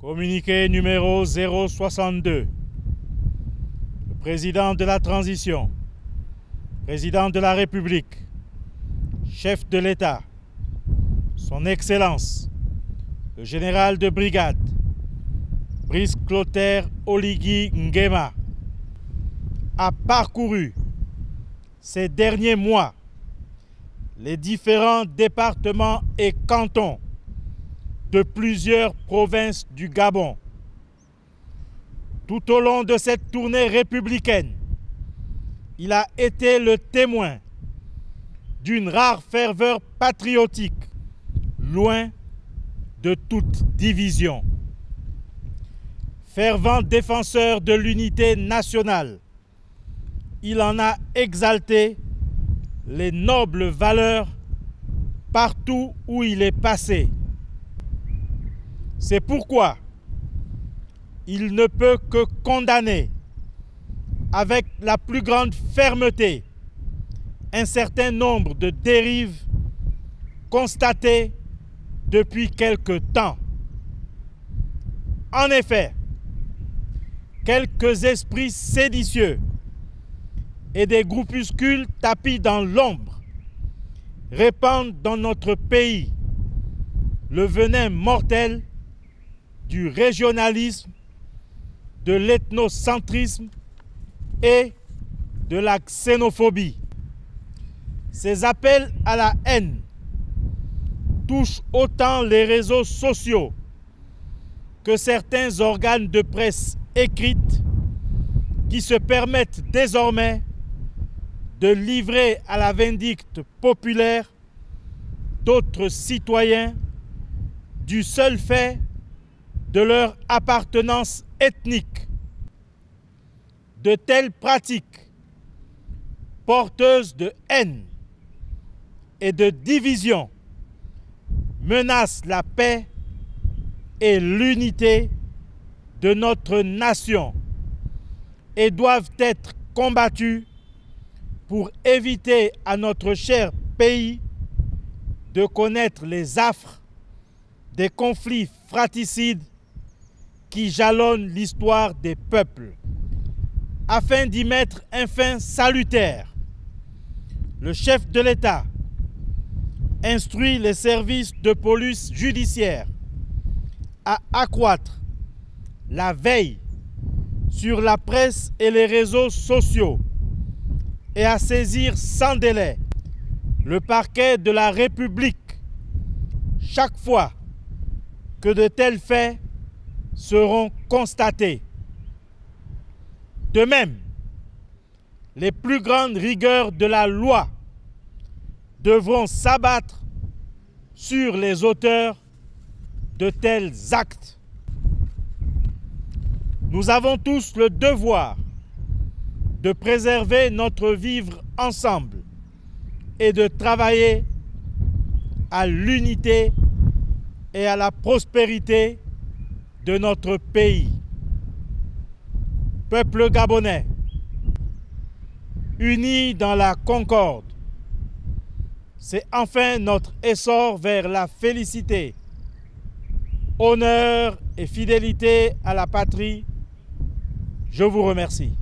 Communiqué numéro 062. Le président de la transition, président de la République, chef de l'État, son Excellence, le général de brigade, Brice Clotaire Oligui Nguema, a parcouru ces derniers mois les différents départements et cantons de plusieurs provinces du Gabon. Tout au long de cette tournée républicaine, il a été le témoin d'une rare ferveur patriotique, loin de toute division. Fervent défenseur de l'unité nationale, il en a exalté les nobles valeurs partout où il est passé. C'est pourquoi il ne peut que condamner avec la plus grande fermeté un certain nombre de dérives constatées depuis quelque temps. En effet, quelques esprits séditieux et des groupuscules tapis dans l'ombre répandent dans notre pays le venin mortel du régionalisme, de l'ethnocentrisme et de la xénophobie. Ces appels à la haine touchent autant les réseaux sociaux que certains organes de presse écrites qui se permettent désormais de livrer à la vindicte populaire d'autres citoyens du seul fait de leur appartenance ethnique. De telles pratiques porteuses de haine et de division menacent la paix et l'unité de notre nation et doivent être combattues pour éviter à notre cher pays de connaître les affres des conflits fraticides qui jalonne l'histoire des peuples. Afin d'y mettre un fin salutaire, le chef de l'État instruit les services de police judiciaire à accroître la veille sur la presse et les réseaux sociaux et à saisir sans délai le parquet de la République chaque fois que de tels faits seront constatés. De même, les plus grandes rigueurs de la loi devront s'abattre sur les auteurs de tels actes. Nous avons tous le devoir de préserver notre vivre ensemble et de travailler à l'unité et à la prospérité de notre pays. Peuple gabonais, unis dans la concorde, c'est enfin notre essor vers la félicité, honneur et fidélité à la patrie. Je vous remercie.